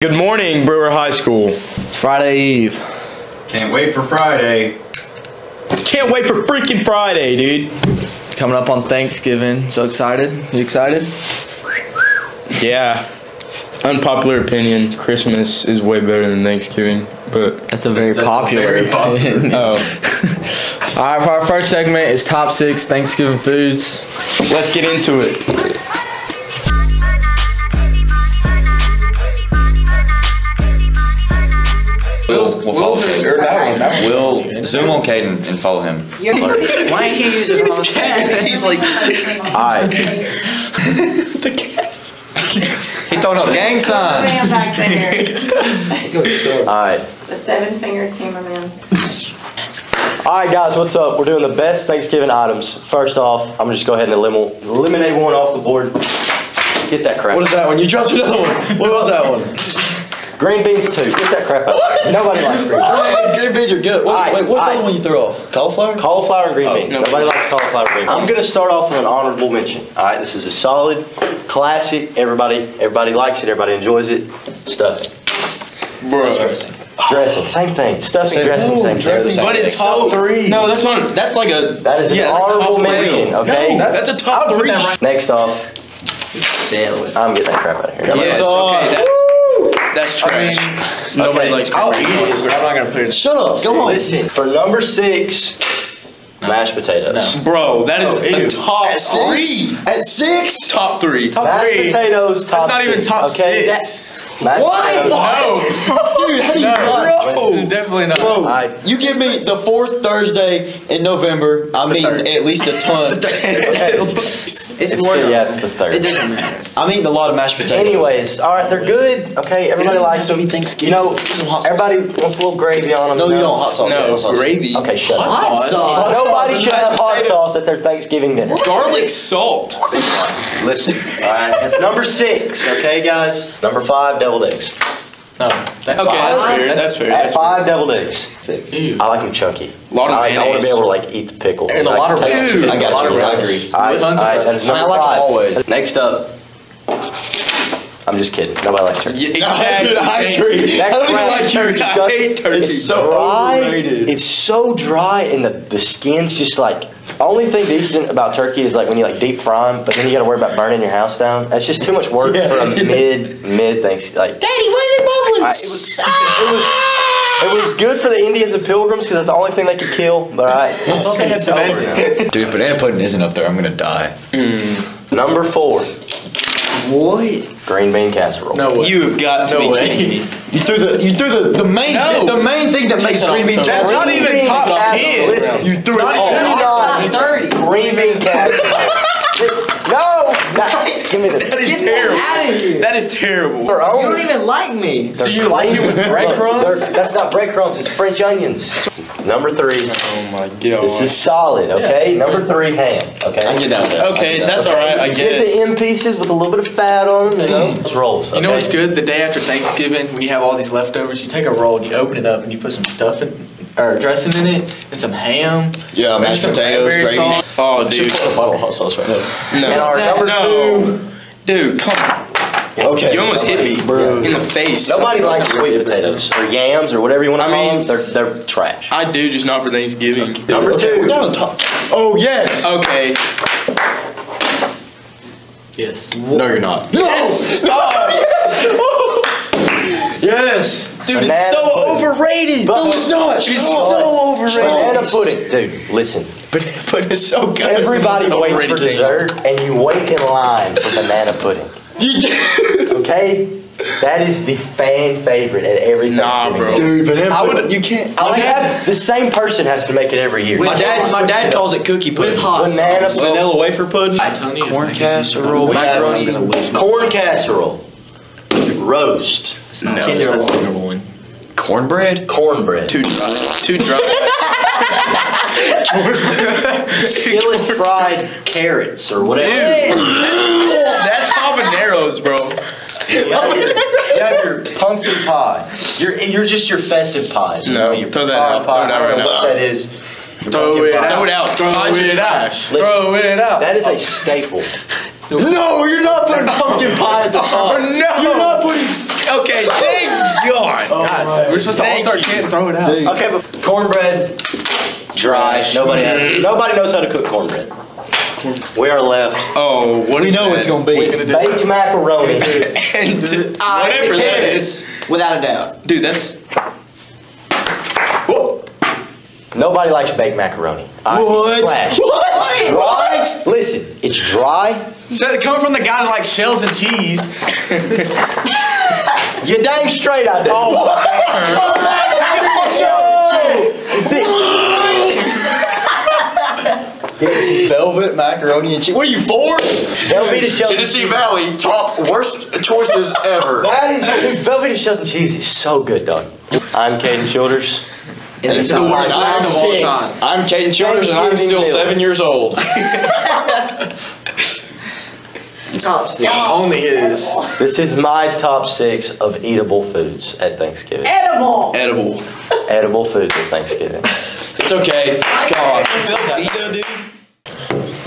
Good morning, Brewer High School. It's Friday Eve. Can't wait for Friday. Can't wait for freaking Friday, dude. Coming up on Thanksgiving. So excited. You excited? Yeah. Unpopular opinion, Christmas is way better than Thanksgiving, but That's a very That's a popular very popular opinion. oh, All right, for our first segment is top six Thanksgiving foods. let's get into it. Will's, we'll follow him. Will zoom on Caden and follow him. Why ain't he using it on fast? He's like, Alright. The gas. he throwing up gang signs. Man back there, Alright. the seven fingered cameraman. Alright, guys, what's up? We're doing the best Thanksgiving items. First off, I'm gonna just go ahead and eliminate, eliminate one off the board. Get that crap. What is that one? You dropped another one. What was that one? Green beans, too. Get that crap out. Nobody likes green beans. Green beans are good. Wait, Alright, wait what's the other one you throw off? Cauliflower? Cauliflower and green Oh, beans. no. Nobody likes cauliflower and green beans. I'm gonna start off with an honorable mention. Alright, this is a solid, classic, everybody, everybody likes it, everybody enjoys it. Stuffing. Bro. Dressing, same thing. Stuffing, dressing, No, same dressing. thing. But it's Top so three. No, that's one. That's like a. That is an yes, honorable mention, okay? No, that's a top three. Next off, Salad. I'm getting that crap out of here. Yes, okay, that's, that's trash. Nobody Okay, likes I'll eat it. but I'm not gonna put it. Shut up. Go on. Listen, for number six, mashed potatoes. Bro, that is oh, a ew. top At three. At six? Top three. Top Mashed potatoes, top That's not even six, top okay? six. Mashed potatoes. No. Dude, how do you not? Bro. Definitely not. Bro, Alright. you give me the fourth Thursday in November. I'm eating at least a ton. It's the, yeah, it's the third. It doesn't matter. I'm eating a lot of mashed potatoes. Anyways, all right, they're good. Okay, everybody likes them. Thanksgiving. You know, Some everybody wants a little gravy on them. No, you don't. Hot sauce. No, hot sauce. gravy. Okay, shut up. Hot sauce. Nobody should have hot sauce at their Thanksgiving dinner. Garlic salt. Listen, all right, that's number six. Okay, guys. Number five, deviled eggs. No. That's Okay, that's fair. That's fair. At That's fair. five, deviled eggs. Ew. I like them chunky. Lot of I, like, I want to be able to like eat the pickle. And a lot of take- relish. I got A lot you. of I relish. agree. All right, Tons all of right, that is I number like 'em five. always. Next up, I'm just kidding. Nobody likes turkey. Yeah, exactly. Dude, I agree. I don't even like is turkey. I hate turkey. It's so dry. overrated. It's so dry, and the, the skin's just like. Only thing decent about turkey is like when you like deep fry 'em, but then you got to worry about burning your house down. That's just too much work Yeah. for a mid mid things. Like Daddy, why is it bubbling? I- it was it was it was good for the Indians and Pilgrims because that's the only thing they could kill. But all right, it's, it's over Dude, if banana pudding isn't up there, I'm gonna die. Number four, What? green bean casserole. No way. You have got to No be way. kidding me. You threw the you threw the, the main No. the main thing that makes it off green bean top. That's casserole. not even top ten. You threw it Not all. even Top top 30. green bean casserole. no, not, give me the. That is Get terrible. that out of here. That is terrible. You don't even like me. So you like it with breadcrumbs? They're- That's not breadcrumbs, it's French onions. Number three, Oh my god. this is solid, okay? Number three, ham, I okay? can get down with that. Okay, can that's all right. I Get it. the end pieces with a little bit of fat on them, you know? Mm. Let's roll. You know what's good? The day after Thanksgiving, when you have all these leftovers, you take a roll and you open it up and you put some stuffing or dressing in it and some ham. Yeah, mashed some potatoes, gravy. sauce. Oh, I should dude. put a bottle of hot sauce right now. No. And our that? number No. Dude, come on. Okay. You almost hit me Bro. in the face. Nobody likes sweet potatoes or yams or whatever you want to I call mean- them. They're, they're trash. I do, just not for Thanksgiving. Number Okay, two. We're down on top. Oh yes. Okay. Yes. No, you're not. No. Yes. Oh, Yes. dude, Banana it's so pudding. overrated. But- No, it's not. It's Shut so up. overrated. Banana pudding. Dude, listen. Banana pudding is so good. Everybody It's the most waits for overrated thing. dessert and you wait in line for banana pudding. You do. Okay? That is the fan favorite at every Nah, Thanksgiving bro. dinner. Dude, banana I would. You can't. My dad, the same person has to make it every year. My dad, my dad calls it cookie pudding. With hot Banana sauce. Vanilla wafer pudding. I'm telling you, Corn if I get this casserole, stuff, macaroni. I'm gonna lose my Corn casserole. Roast. No, Yes, that's the number one. Cornbread? Cornbread. Too dry. Too dry. Skillet fried carrots or whatever. That's habaneros, bro. You have your, you have your pumpkin pie. You're, you're just your festive pies. you No, know, your throw that out, Pie. throw that I don't right know what out. that is. Throw it out. Throw it out. Throw Throw it out. Listen. Throw it out. That is a oh. staple. No, you're not putting pumpkin pie at the oh, top. Oh, no. You're not putting Okay, thank God. Oh Guys, we're supposed to all start chanting, throw it out. Okay, but cornbread, dry. Nobody has, nobody knows how to cook cornbread. We are left Oh, what We know it's gonna be. baked macaroni. And to- Uh, whatever the that carrots, is, without a doubt. dude. That's Nobody likes baked macaroni. I- What? Trash. What? Dry. Listen, it's dry. So coming from the guy that likes shells and cheese. you're dang straight I do. Velvet macaroni and cheese. What are you for? Velveeta shells. and Tennessee cheese. Valley, top worst choices ever. That is, dude, Velveeta shells and cheese is so good, dog. I'm Caden Childers. And it's the worst top list of all time. I'm Caden Childers and I'm still Thanksgiving seven years old. Top six. Only his. This is my top six of eatable foods at Thanksgiving. Edible. edible. Edible foods at Thanksgiving. It's okay. God. Velveeta, dude.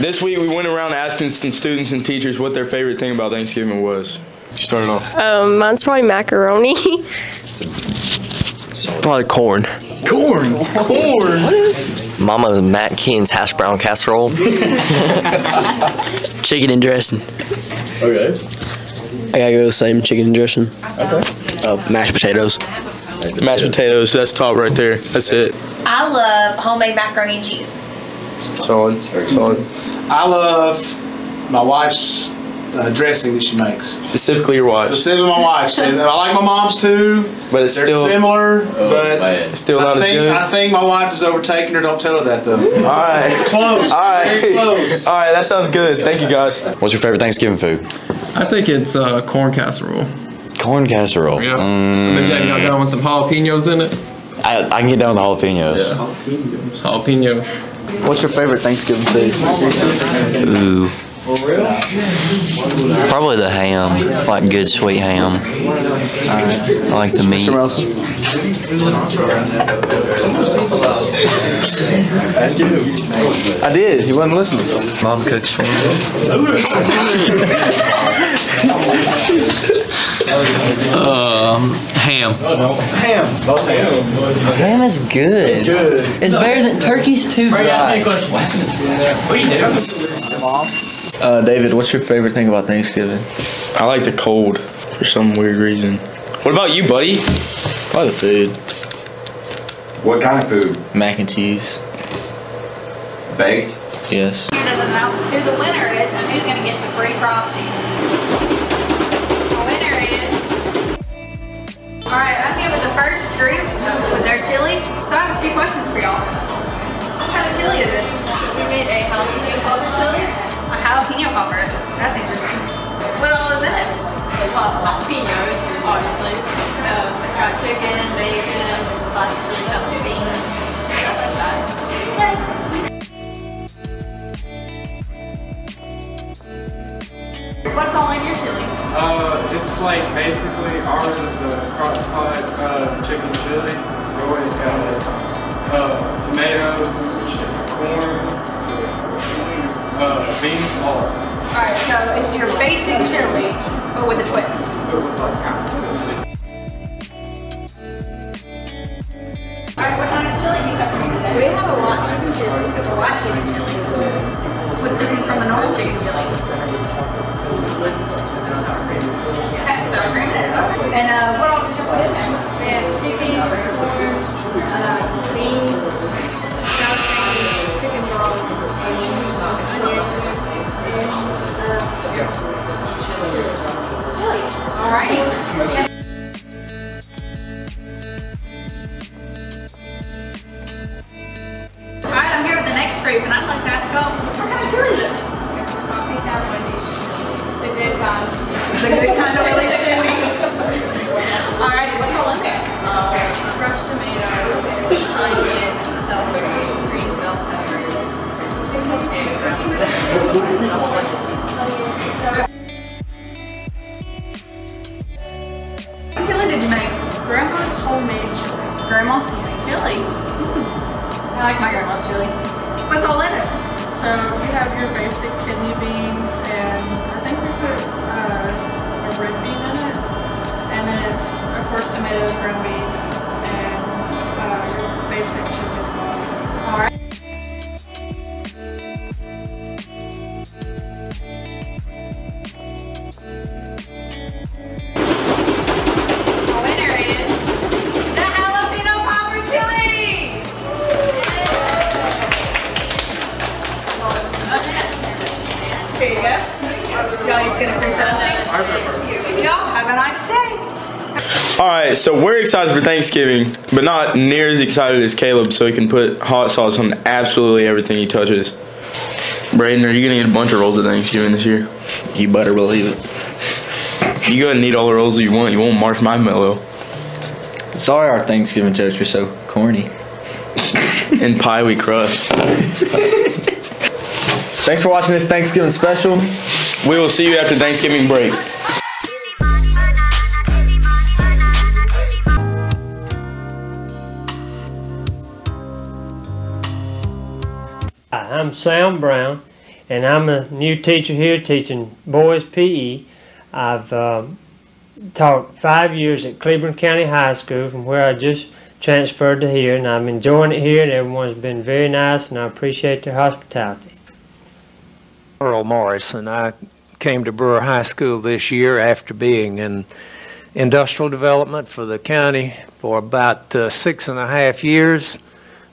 This week we went around asking some students and teachers what their favorite thing about Thanksgiving was. You start it off. Um, mine's probably macaroni. Probably corn. Corn. Corn. Mama Matt Keen's hash brown casserole. chicken and dressing. Okay. I gotta go the same chicken and dressing. Okay. Uh, mashed potatoes. Mashed potatoes. That's top right there. That's it. I love homemade macaroni and cheese. Solid. Solid. I love my wife's uh, dressing that she makes. Specifically your wife. Specifically my wife's. And I like my mom's too. But it's They're still similar, but it's still not I as think, good. I think my wife is overtaking her. Don't tell her that though. All right. It's close. All right. Very close. All right. That sounds good. Thank you guys. What's your favorite Thanksgiving food? I think it's uh, corn casserole. Corn casserole. Yeah. Mm, Maybe I can got down with some jalapenos in it. I, I can get down with the jalapenos. Yeah. Jalapenos. What's your favorite Thanksgiving food? Ooh. For real? Probably the ham. Like good sweet ham. I like the meat. Mr. Wilson? I did. He wasn't listening. Mom cooks for me. um, ham. Ham Ham is good. It's good. It's better than turkey's too dry. Uh, David, what's your favorite thing about Thanksgiving? I like the cold for some weird reason. What about you, buddy? Probably the food. What kind of food? Mac and cheese. Baked. Yes. Here announce who the winner is and who's gonna get the free frosty. Alright, I'm here with the first group with their chili. So I have a few questions for y'all. What kind of chili is it? We made a jalapeno popper chili. A jalapeno popper. That's interesting. What all is in it? Well, jalapenos, obviously. Um, it's got chicken, bacon, lots of chili stuff, beans, Uh, it's like basically ours is a crock pot uh, chicken chili. Roy's got uh, tomatoes, corn, uh, beans, all of it. Alright, so it's your basic chili, but with a twist. But with like kind of Alright, what kind of chili do you have today? We have a white chicken chili. A white chicken chili. What's different from the normal chicken chili? I like my grandma's chili. What's all in it? So we have your basic kidney beans, and I think we put uh, a red bean in it, And then it's, of course, tomatoes, ground beef, and uh, your basic chicken right, so we're excited for Thanksgiving, but not near as excited as Caleb, so he can put hot sauce on absolutely everything he touches. Braden, are you gonna eat a bunch of rolls at Thanksgiving this year? You better believe it. You go ahead and eat all the rolls you want. You won't march marshmallow Sorry, our Thanksgiving jokes are so corny. and pie we crust. Thanks for watching this Thanksgiving special. We will see you after Thanksgiving break. I'm Sam Brown, and I'm a new teacher here teaching boys PE. I've um, taught five years at Cleveland County High School, from where I just transferred to here, and I'm enjoying it here, and everyone's been very nice, and I appreciate their hospitality. Earl Morris, and I came to Brewer High School this year after being in industrial development for the county for about uh, six and a half years.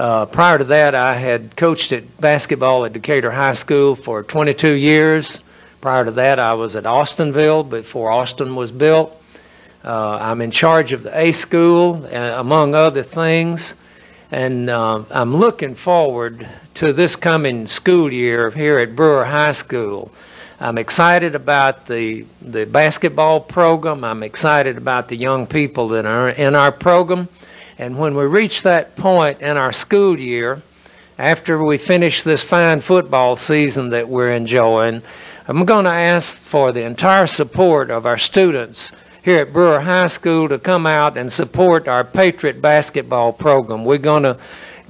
Uh, prior to that, I had coached at basketball at Decatur High School for 22 years. Prior to that, I was at Austinville before Austin was built. Uh, I'm in charge of the A School, uh, among other things, and uh, I'm looking forward to this coming school year here at Brewer High School. I'm excited about the the basketball program. I'm excited about the young people that are in our program. And when we reach that point in our school year, after we finish this fine football season that we're enjoying, I'm going to ask for the entire support of our students here at Brewer High School to come out and support our Patriot basketball program. We're going to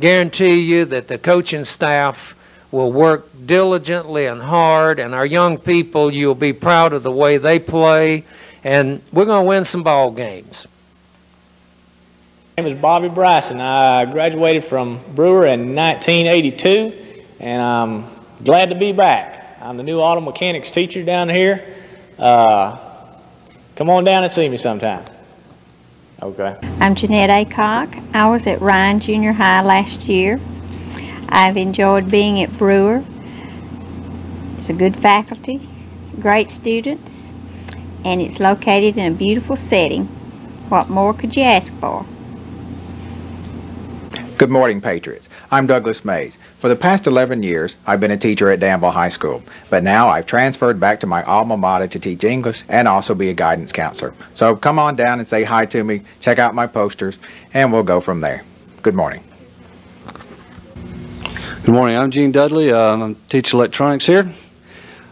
guarantee you that the coaching staff will work diligently and hard, and our young people, you'll be proud of the way they play, and we're going to win some ball games. Name is Bobby Bryson. I graduated from Brewer in 1982, and I'm glad to be back. I'm the new auto mechanics teacher down here. Uh, come on down and see me sometime. Okay. I'm Jeanette Acock. I was at Ryan Junior High last year. I've enjoyed being at Brewer. It's a good faculty, great students, and it's located in a beautiful setting. What more could you ask for? Good morning, Patriots. I'm Douglas Mays. For the past 11 years, I've been a teacher at Danville High School, but now I've transferred back to my alma mater to teach English and also be a guidance counselor. So come on down and say hi to me, check out my posters, and we'll go from there. Good morning. Good morning. I'm Gene Dudley. Uh, I teach electronics here.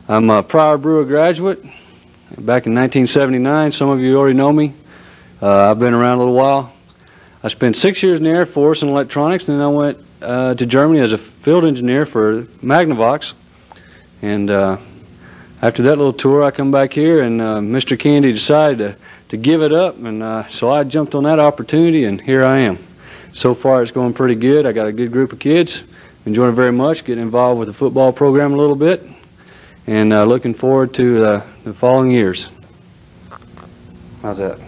I'm a prior Brewer graduate. Back in 1979, some of you already know me. Uh, I've been around a little while. I spent six years in the Air Force in electronics, and then I went uh, to Germany as a field engineer for Magnavox. And uh, after that little tour, I come back here, and uh, Mr. Candy decided to, to give it up, and uh, so I jumped on that opportunity, and here I am. So far, it's going pretty good. I got a good group of kids, enjoying it very much, getting involved with the football program a little bit, and uh, looking forward to uh, the following years. How's that?